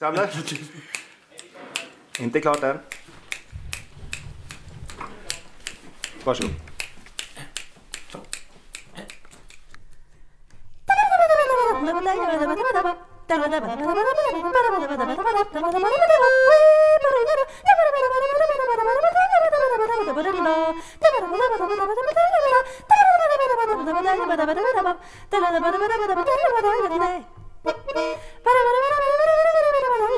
Sander? Inte klart än. Varsågod.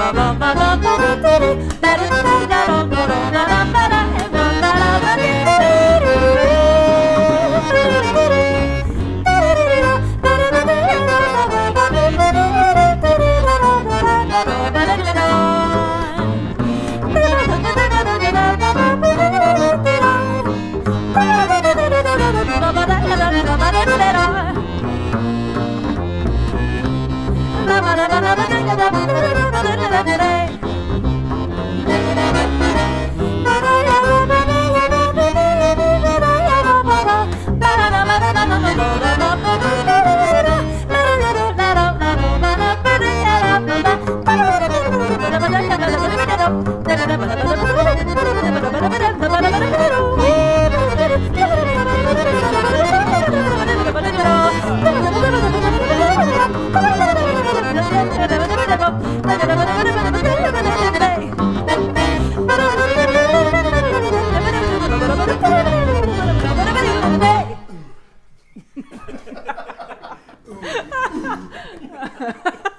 Ba ba ba Ha ha ha! Ha ha ha!